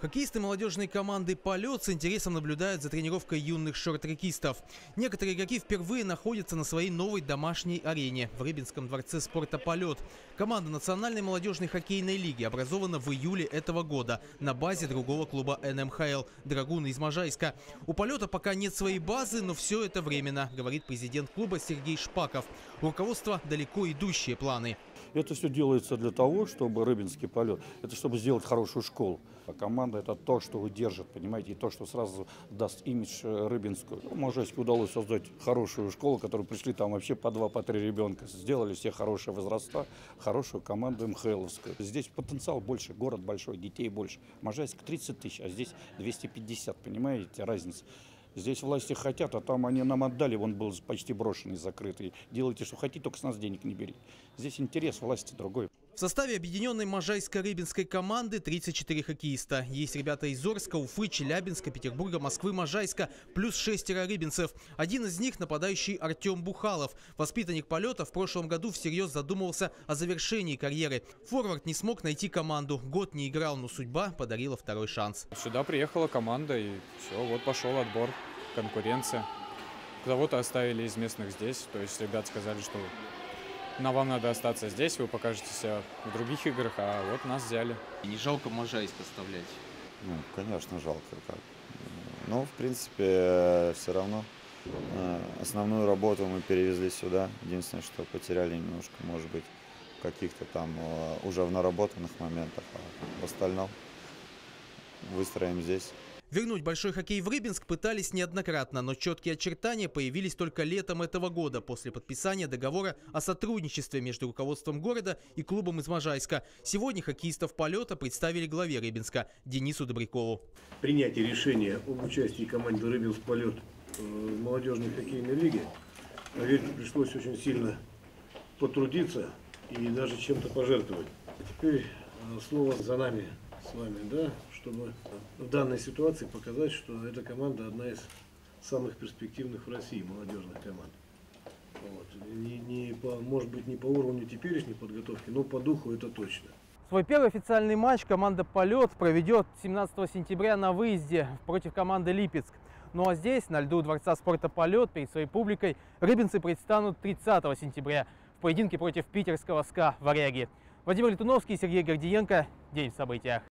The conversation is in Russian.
Хоккеисты молодежной команды «Полет» с интересом наблюдают за тренировкой юных шорт-трекистов. Некоторые игроки впервые находятся на своей новой домашней арене в Рыбинском дворце спорта «Полет». Команда Национальной молодежной хоккейной лиги образована в июле этого года на базе другого клуба НМХЛ «Драгуны» из Можайска. У «Полета» пока нет своей базы, но все это временно, говорит президент клуба Сергей Шпаков. У руководства далеко идущие планы. Это все делается для того, чтобы рыбинский полет, это чтобы сделать хорошую школу. А команда это то, что удержит, понимаете, и то, что сразу даст имидж э, рыбинскую. Ну, Можайске удалось создать хорошую школу, которую пришли там вообще по два, по три ребенка. Сделали все хорошие возраста, хорошую команду МХЛовскую. Здесь потенциал больше, город большой, детей больше. Можайск 30 тысяч, а здесь 250, понимаете, разница. Здесь власти хотят, а там они нам отдали, он был почти брошенный, закрытый. Делайте, что хотите, только с нас денег не берите. Здесь интерес власти другой. В составе объединенной Можайско-Рыбинской команды 34 хоккеиста. Есть ребята из Орска, Уфы, Челябинска, Петербурга, Москвы, Можайска, плюс шестеро рыбинцев. Один из них нападающий Артем Бухалов. Воспитанник полета в прошлом году всерьез задумывался о завершении карьеры. Форвард не смог найти команду. Год не играл, но судьба подарила второй шанс. Сюда приехала команда и все, вот пошел отбор, конкуренция. Кого-то оставили из местных здесь, то есть ребят сказали, что на вам надо остаться здесь, вы покажете себя в других играх, а вот нас взяли. Не жалко Можайск оставлять? Ну, конечно, жалко. Как. Но, в принципе, все равно э, основную работу мы перевезли сюда. Единственное, что потеряли немножко, может быть, каких-то там э, уже в наработанных моментах, а в остальном выстроим здесь. Вернуть большой хоккей в Рыбинск пытались неоднократно, но четкие очертания появились только летом этого года после подписания договора о сотрудничестве между руководством города и клубом из Можайска. Сегодня хоккеистов полета представили главе Рыбинска Денису Добрякову. Принятие решения об участии команды «Рыбинск полет» в молодежной хоккейной лиге, поверьте, пришлось очень сильно потрудиться и даже чем-то пожертвовать. Теперь слово за нами с вами, да, чтобы в данной ситуации показать, что эта команда одна из самых перспективных в России молодежных команд. Вот. Не, не по, может быть, не по уровню теперешней подготовки, но по духу это точно. Свой первый официальный матч команда «Полет» проведет 17 сентября на выезде против команды «Липецк». Ну а здесь, на льду Дворца спорта «Полет» перед своей публикой рыбинцы предстанут 30 сентября в поединке против питерского СКА «Варяги». Владимир Летуновский, Сергей Гордиенко. День в событиях.